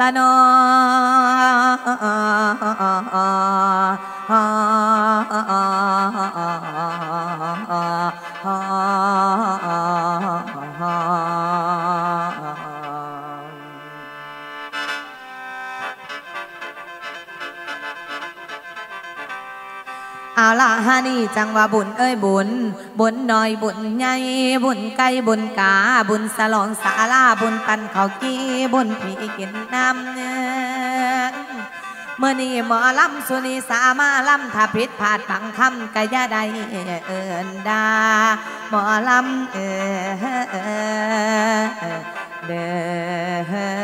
ละ จังว่าบุญเอ้ยบุญ บุญน้อยบุญใหญ่บุญไก่บุญกา บุญสลองสาลาบุญปันเขาวกี้บุญผีกินน้ำเนื้อเมื่อนี้หมอลำสุนีสามาลำถ้าผิดพลาดบังคำกะยาใดเอินดาหมอลำเออเด้อ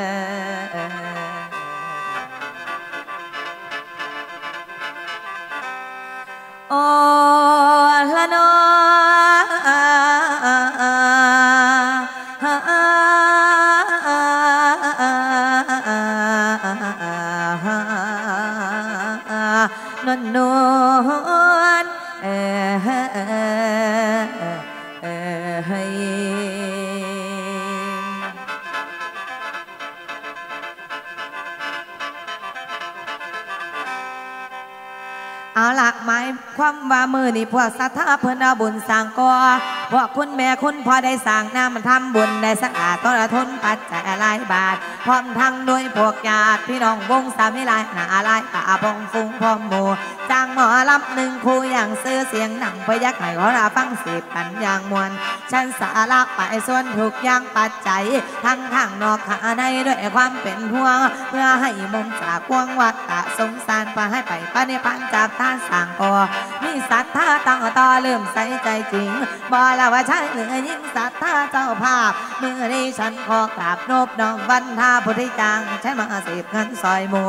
อนวลนวลเออเออเออเฮ้ยเอาละหมายความว่ามือนี่พวกสัทธาเพิ่นเอาบุญสร้างก่อ พวกคุณแม่คุณพ่อได้สร้างน้ำมันทำบุญได้สะอาดต้นละทุนปัจจัยหลายบาท พร้อมทั้งด้วยพวกญาติพี่น้องวงสามิลายหนาลายป่าพงฟุ้งพร้อมหมูจ้างหมอลำหนึ่งคู่อย่างซื้อเสียงดังไปยักให้ขอราฟังสิบปันอย่างมวลฉันสาระไปส่วนทุกอย่างปัจจัย ทั้งข้างนอกข้างในด้วยความเป็นห่วง เพื่อให้มุมจากวงวัดตะสงสารไปให้ไปปฏิพันธ์จับท่านสั่งกอมีศรัทธาตั้งต่อเริ่มใส่ใจจริงบอละว่าใช่หรือยิ่งศรัทธาเจ้าภาพเมื่อนี้ฉันขอกราบนบน้อมวันทาพุทธิจังใช้มาสิบเงินซอยหมู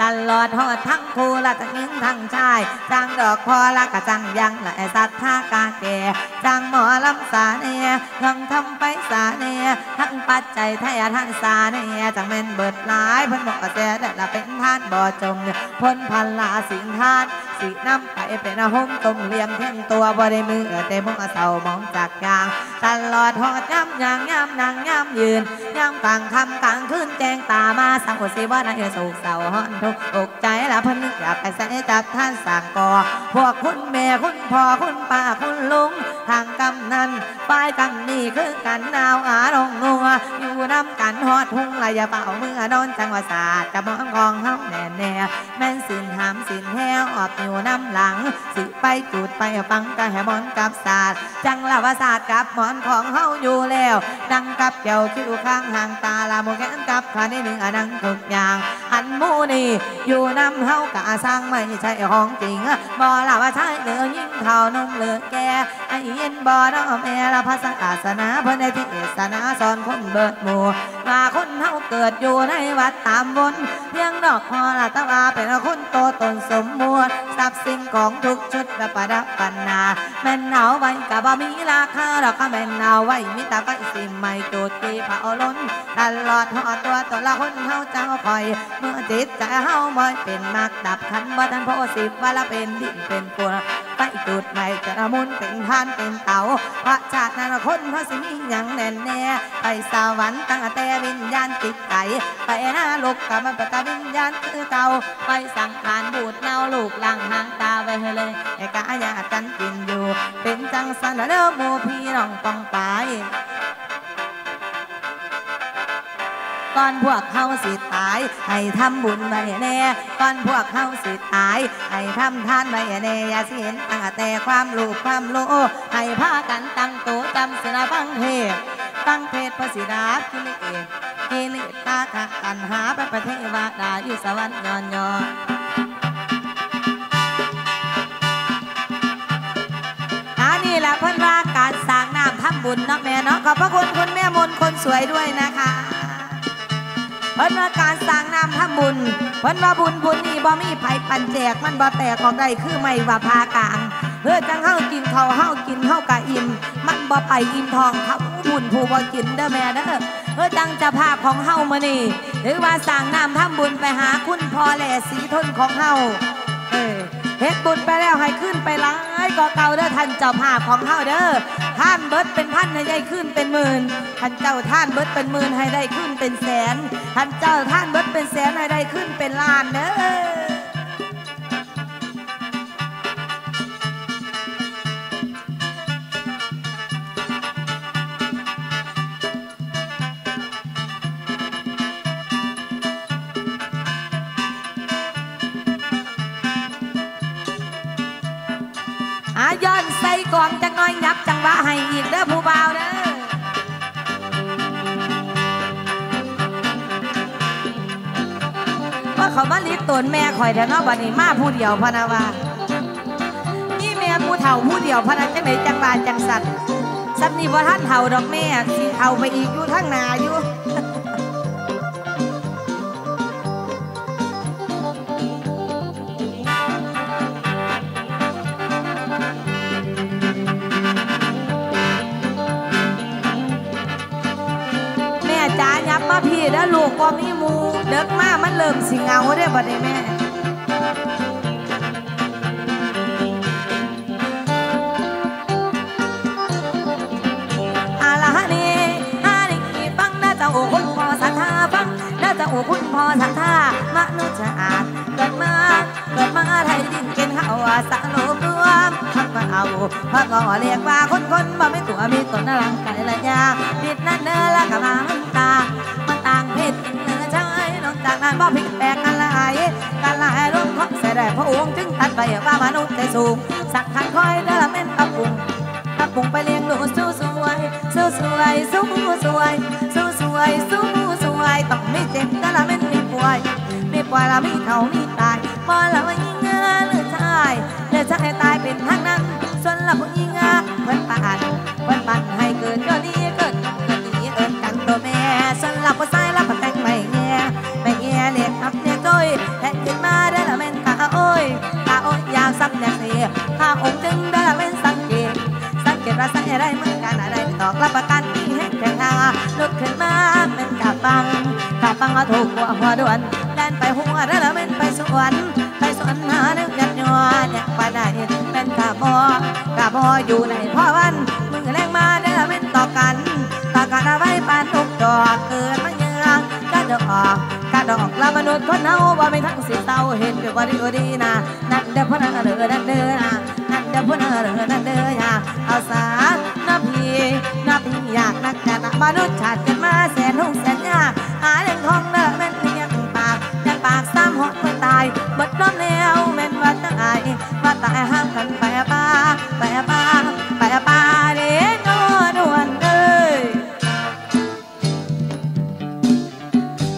ตลอดหอดทั้งคู่และทั้งหญิงทั้งชายจังดอกพอละกะจังยังและศรัทธากาแก่จังหมอลำสาเนียทั้งทำไปสาเนียทั้งปัจจัยทายท่านสาเนียจังแม่นเบิดหลายเพิ่นบอกว่าแต่แต่ละเป็นท่านบ่จมพ้นพันลาสิงท่าน สิน้ำไปเป็นอาหงต้มเลียมเทียนตัวบ่ได้มือแต่มองเศร้ามองจากยาง ตลอดหอดย้ำยางย้ำนางย้ำยืนย้ำกลางคำกลางคืนแจงตามาสังหสิว่าในสุขเศร้าหอนทุกอกใจละพนนึกอยากไปใส่จับท่านสั่งก่อพวกคุณแม่คุณพ่อคุณป้าคุณลุงทางกำนันป้ายกันนี่คือกันนาวอาลงนัวอยู่น้ำกันฮอดทุ่งลายเป่าเมื่อนอนจังหวะศาสตร์จะมองกองเฮาแน่แน่แม่นสินหามสินแห้วออกอยู่น้ำหลังสิไปจูดไปฟังกะแหมอนกับศาสตร์จังละว่าศาสตร์กับหมอนของเฮาอยู่แล้วดังกับเจ้าคิ้วข้างห่างตาลาโมแกนกับขาในหนึ่งอันนั่งทุกอย่างอันมูนี่อยู่นำเฮากะสร้างไม่ใช่ของจริงบ่ละว่าใช่เหลือยิ่งเท่านมเหลือแกไอ้ยินบ่น้องแม่ละภาษาศาสนาเพิ่นในที่เอศนาสอนคนเบิดหมู่ว่าคนเฮาเกิดอยู่ในวัดตามบนเพียงดอกพอละตะวาเป็นคนโตตนสมมูลทรัพย์สิ่งของทุกชุดและประดับปันนาแม่นเอาไว้กะบ่มีราคาดอกก็แม่นเอาไว้มิต่ไปสิไม่จุดที่เผาล้นตลอดหอตัวตัวละคนเฮาเจ้าคอย เมื่อจิตใจเฮาบ่อยเป็นมักดับขันบ่ทันโพสิบว่าละเป็นดินเป็นปัว ไปจุดไม่กระมุนเป็นทานเป็นเตาพระชาตินาคนพระสิมีอยังแน่นแน่ไปสวรรค์ตั้งแต่วิญญาณติดไก่ไปหน้าลกกับมันปตะกาวิญญาณคือเก่าไปสังขารบูดเนาลูกหลังหางตาไว้เลยไอ้กายากันกินอยู่ เป็นจังสันเด้อหมู่พี่น้องปองไป ก่อนพวกเฮาสิตาย ให้ทำบุญไว้แน่ก่อนพวกเฮาสิตาย ให้ทำทานไว้แน่อย่าสิเห็นตั้งแต่ความรู้ความโลภให้พากันตั้งตัวจำสนาฟังเทศตั้งเพศพระสิดากิเลสกิเลสตาทะกันหาไปประเทศวาดาอยู่สวรรค์ย้อนย้อนอันนี้แหละเพิ่อนว่าการสร้างน้ำทำบุญเนาะแม่เนาะขอบพระคุณคุณแม่มนคนสวยด้วยนะคะ พิ่นว่าการสร้างน้ำทำบุญเพิ่นว่าบุญบุญนี่บ่มีไผปันแจกมันบ่แตกของใดคือไม่ว่าพากลางเพื่อจังเฮากินเขาเฮากินเฮากะอิ่มมันบ่ไปอิ่มทองครับุญผู้บ่กินเด้อแม่เด้อเพื่อจังจะภาพของเฮามื้อนี้หรือว่าสร้างน้ำทำบุญไปหาคุณพ่อแหล่สีทนของเฮาเออ เฮ็ดบุญไปแล้วให้ขึ้นไปหลายก็เก่าเด้อท่านเจ้าภาพของเฮาเด้อท่านเบิดเป็นพันให้ได้ขึ้นเป็นหมื่นท่านเจ้าท่านเบิดเป็นหมื่นให้ได้ขึ้นเป็นแสนท่านเจ้าท่านเบิดเป็นแสนให้ได้ขึ้นเป็นล้านเด้อ องจังน้อยยับจังหวะให้อีกเด้อผู้บ่าวเด้อว่าเขามาลิดตนแม่คอยแต่นอกบันนี้มาผู้เดียวพะนาวานี่แม่ผู้เฒ่าผู้เดียวพะนาจังไหนจังบานจังสัตว์สัตว์นี่บ่ท่านเฒ่าดอกแม่สิเฒ่าไปอีกอยู่ทั้งนาอยู่ พี่แล้ลูกบ่มีหมูเด็กมามันเริ่มสิเหงาได้อบัดนี้แม่อาลาฮานีฮานีฟังน่าจะโอ้คุณพ่อสัทธาฟังน่าจะโอ้คุณพ่อสัทธามนุษย์จะอาจเกิดมาเกิดมาไทยดินกินข้าวสารโลมรวมพักมาเอาพักก็เรียกว่าคนคนบ่ไม่ตัวมีตนน่ารังกายละยาผิดนั่นเนอละกับมันตามันตาากนั้นบ่ผิดแปลกกันลายกันลายร่วมของเสด็จพระองค์จึงตัดไปว่ามนุษย์ได้สูง สักขันคอยเดอเม่นปรับปรุงปรับปรุงไปเลี้ยงดูสู้สวยสู้สวยสู้สวยสู้สวยสู้สวยต้องไม่เจ็บแต่ละไม่มีป่วยมีป่วยละมีเขามีตายพอละว่ายิงเงาเลือดชายเลือดชายตายเป็นทางนั้นส่วนละผู้ยิงเงาเพิ่นปานเพิ่นปันให้เกิดก็ดีเกิดก็ดีเอิ้นกันตัวแม่ส่วนละผู้าองค์จึงได้ละแม่นสังเกต สังเกตว่าสังอะไรเหมือนกันอะไรตอกรับประกันที่ให้แข่งทางลุกขึ้นมาเป็นกาบังกาบังเอาถูกหัวหัวด่วนแล่นไปหัวแล้ล้วเป็นไปสวนไปสวนหาเนื้อยัดยอเนี่ยไปได้เป็นกาบอกาบออยู่ในพ่อวันมือแรงมาได้ล้วเป็นต่อกันต่อกันเอาไว้ปานตุกดอกเกิดมาเยืองกระดอกกระดอกละมนุษย์คนเฮาว่าไม่ทั้งสิเศร้าเห็นอยู่ว่าดีดีนะนั่นเด้อพนันเด้อนั่นเด้อนะ นั่นเด้อพนันเด้อนั่นเด้อยาเอาสาน้าพี่น้าพี่อยากนักจะนมนุษย์ชาติกันมาแสนหุ่งแสนยากหาเรื่องทองเด้อแม่นเลี้ยงปากยันปากซ้ำหดเมื่อตายบิดน้อมแล้วแม่นว่าตายว่าตายห้ามกันไปป้าไปป้าไปป้าเด้อนอดวนเอ้ย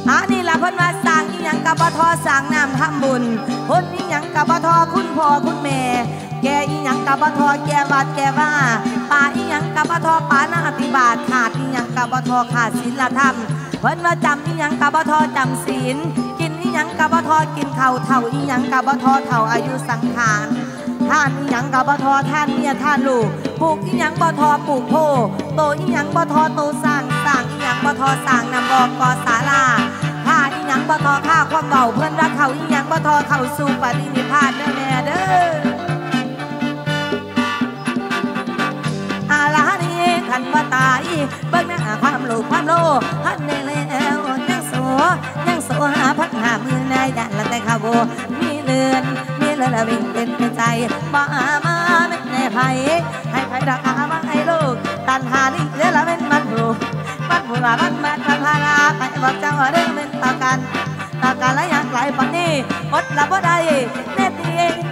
อันนี้ละเพิ่นว่าสร้างอีหยังกับบ่ทอสร้างน้ำทำบุญคนอีหยังกับบ่ทอคุณพ่อคุณแม่ แกอีหยังกับบ่ทอแกวัดแกว่าป่าอีหยังกับบ่ทอป่าหน้าอธิบาตขาดอีหยังกับบ่ทอขาดศีลธรรมเพิ่นว่าจำอีหยังกับบ่ทอจำศีลกินอีหยังกับบ่ทอกินเข้าเท่าอีหยังกับบ่ทอเท่าอายุสังขารท่านอีหยังกับบ่ทอท่านเมียท่านลูกปลูกอีหยังบ่ทอปลูกโพโตอีหยังบ่ทอโตสร้างสร้างอีหยังบ่ทอสร้างนำบอกกอศาลาข้าอีหยังบ่ทอข้าความเบาเพื่อนรักเขาอีหยังบ่ทอเข้าสู่ปฏินิพพานเด้อแม่เด้อ คันว่าตายเบิ่งหน้าความโลภความโลภันในแล้วยังโสยังโสหาพักหามือนายยันละแต่ข้าวโบมีเลือนมีเลือนวิ่งเป็นในใจบ่ามาไม่แน่ไผให้ไผรักอามาให้ลูกตันหานี่เลือละเป็นมันผูมันผูละมันแมันพันพาราไปบอกเจ้าเรื่องเป็นต่อกันต่อกันและอยากไหลปันนี้อดละบ่ได้แน่ตีแน่ตี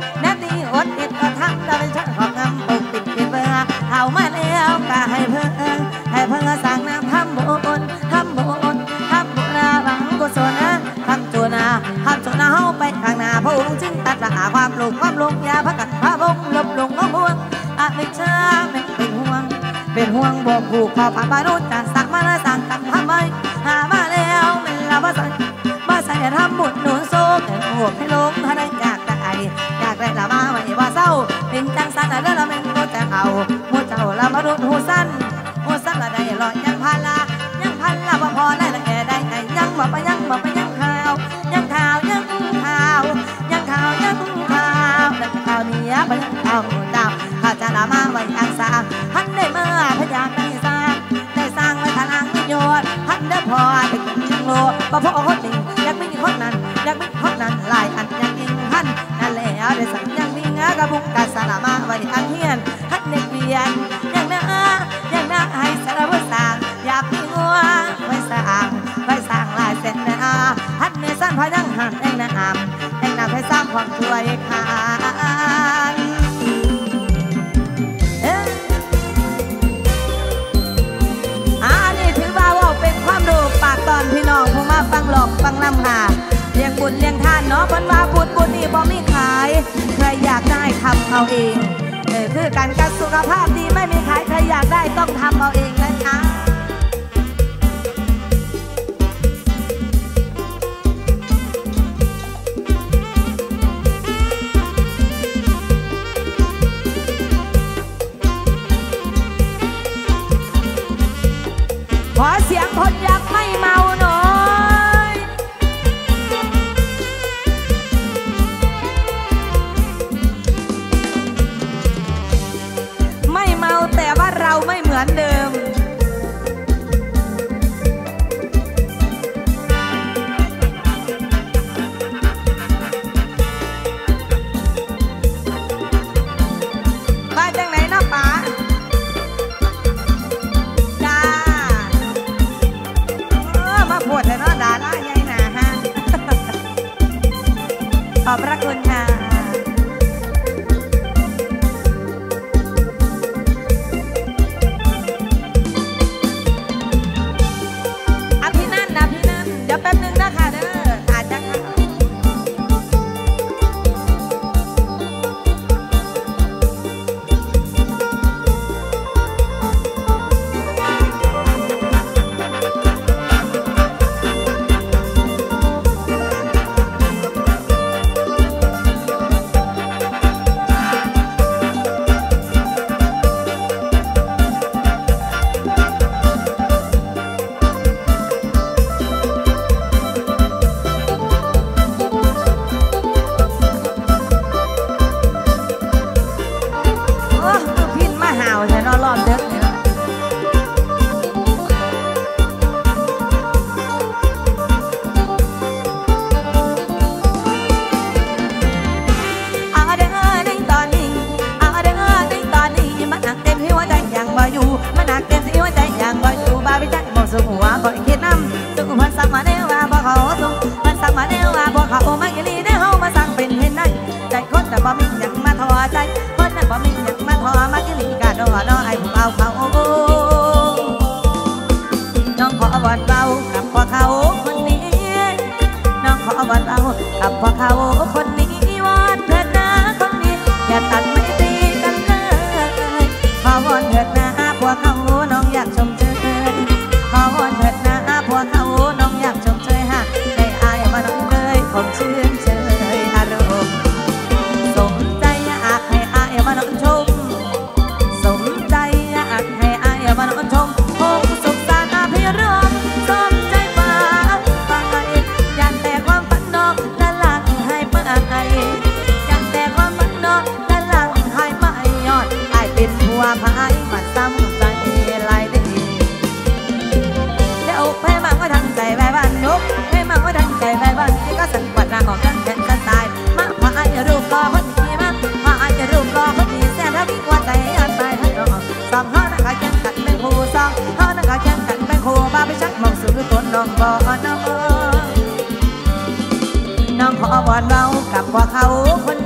ความสวยขาอันนี้ถือว่าเป็นความรู้ปากตอนพี่น้องผู้มาฟังหลอฟังนำหาเลี้ยงบุญเลี้ยงทานเนาะพันว่าบุญบุญนี่บ่มีขาย ใครอยากได้ทำเอาเองเออคือการกับสุขภาพดีไม่มีขายใครอยากได้ต้องทำเอาเองนะจ๊ะ อบพระคุณ ว่าเรากับว่าเขาคน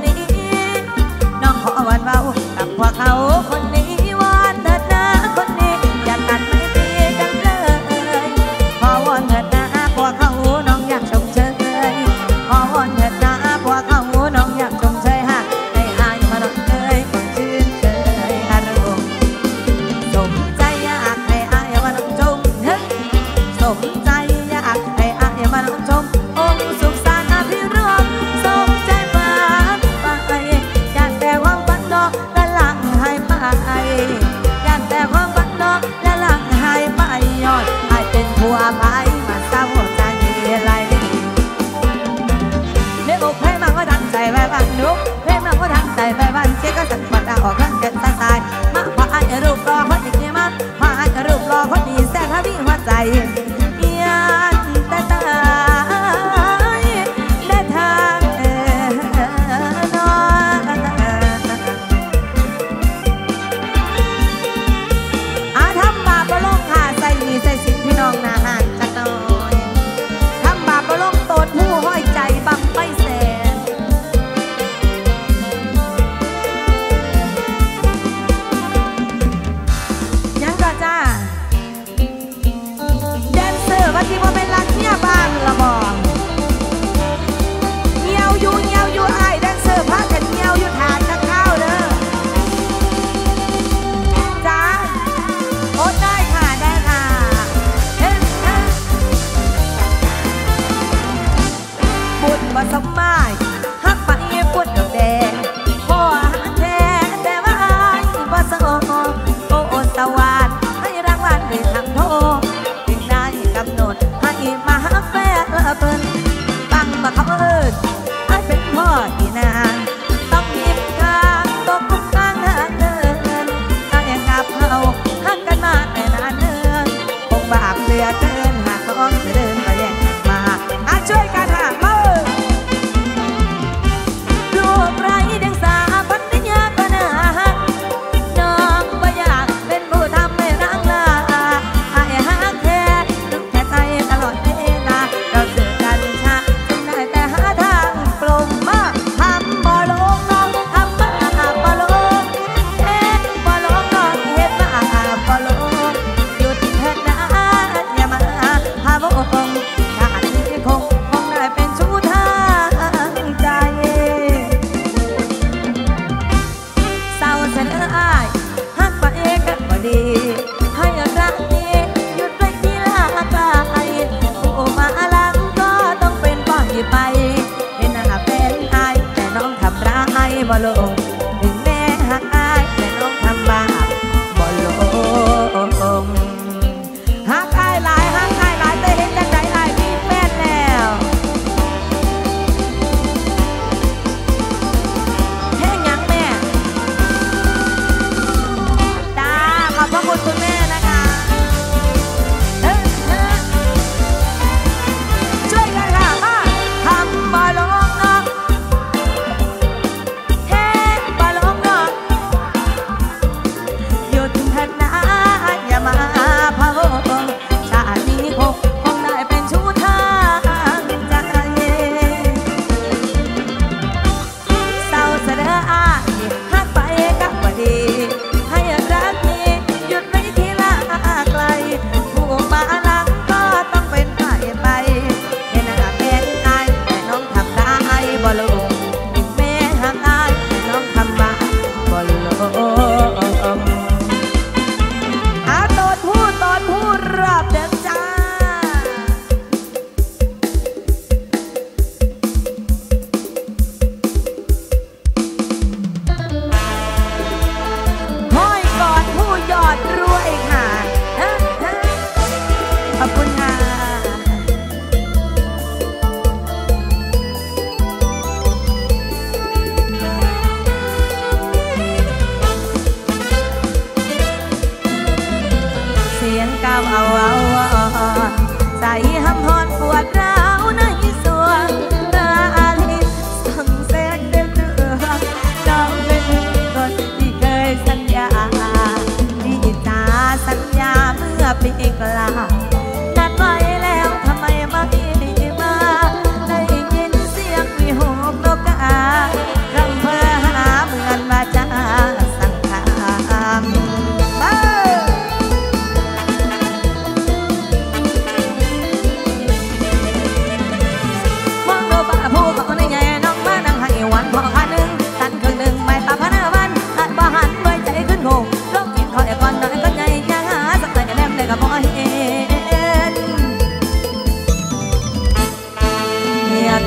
มาหาแฟนเปิ้นตั้งมาเขาเอิ้น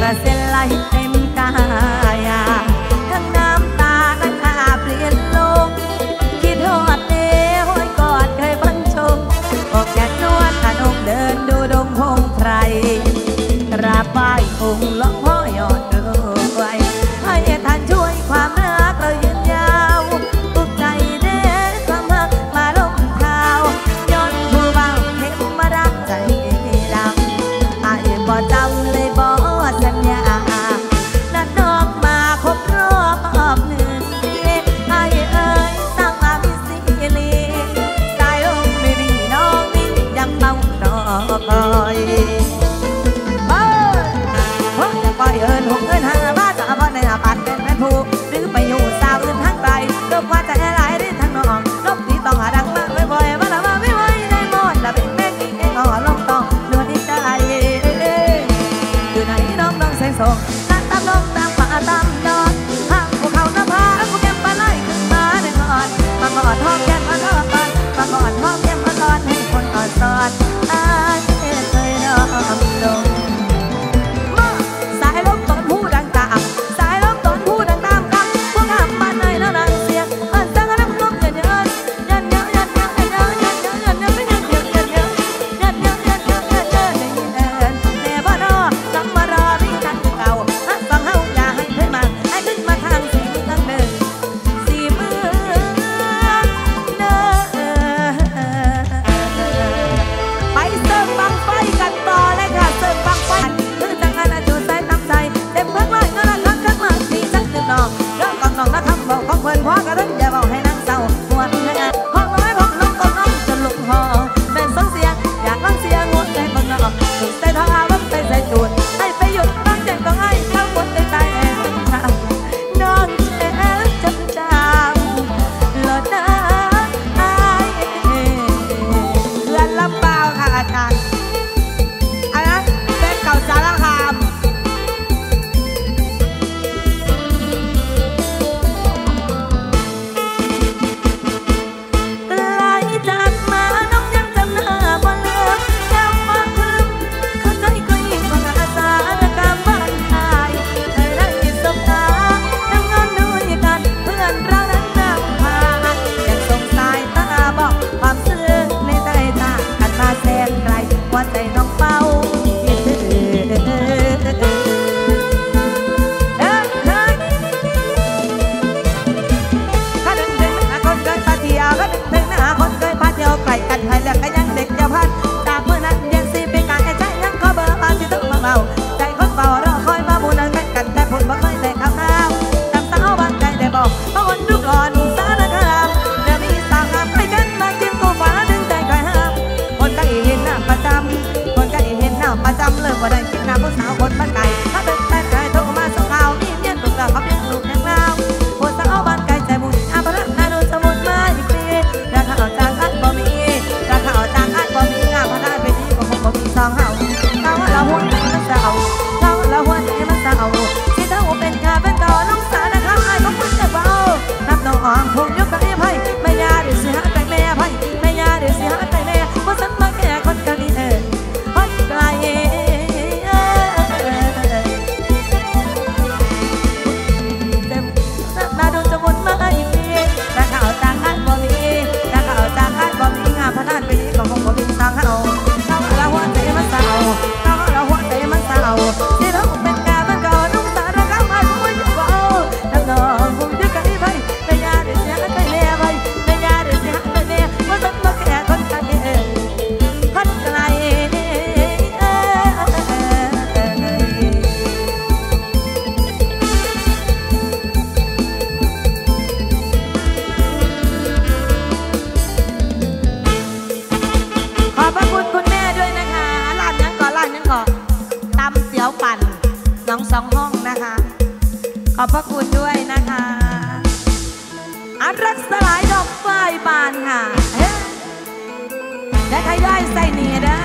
ระเส้นไหลเต็มกายทั้งน้ำตาทั้งอาเปลี่ยนโลก คิดหอดเด้ห้อยกอดเคยบังชมออกจากนวดขนมเดินดูดงพงไพรกราบไหว้องค์ละ น้องสองห้องนะคะ ขอบพระคุณด้วยนะคะอารักสลายดอกฝ้ายบานค่ะและใครได้ใส่หนีนะ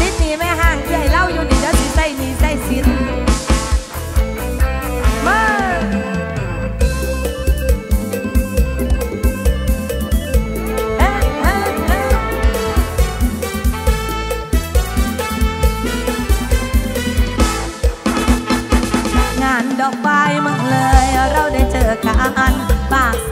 ติดหนีแม่ห่างเพื่อให้เล่าอยู่นี่แล้วสีใส่หนีใส่สิน aan bangsa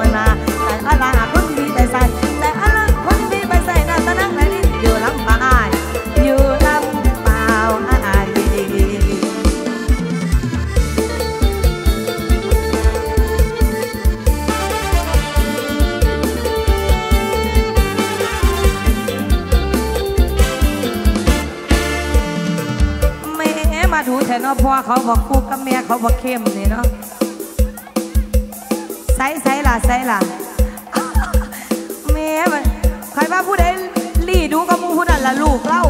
มาอาลาคนดีแต่ใส่แต่อาลาคนดีไปใส่นาตานักนนี่อยู่ลำปางอาอยู่ลำปางอายมาดูแถวนอพ่อเขาบอกกูกับแม่เขาบอกเข้มนี่เนาะ ได้ล่ะแม่ค่อยว่าผู้ใดลีดูกับมูผู้นั้นล่ะลูกเล่า